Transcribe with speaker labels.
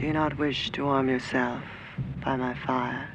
Speaker 1: Do you not wish to warm yourself by my fire?